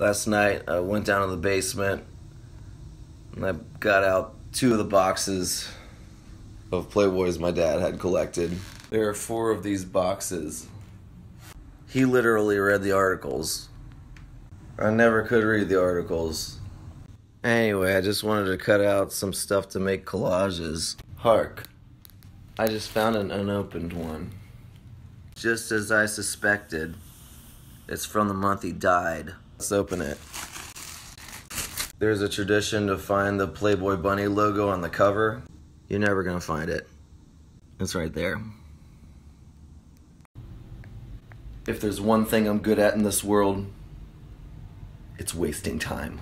Last night I went down to the basement and I got out two of the boxes of Playboys my dad had collected. There are four of these boxes. He literally read the articles. I never could read the articles. Anyway, I just wanted to cut out some stuff to make collages. Hark. I just found an unopened one. Just as I suspected. It's from the month he died. Let's open it. There's a tradition to find the Playboy Bunny logo on the cover. You're never gonna find it. It's right there. If there's one thing I'm good at in this world, it's wasting time.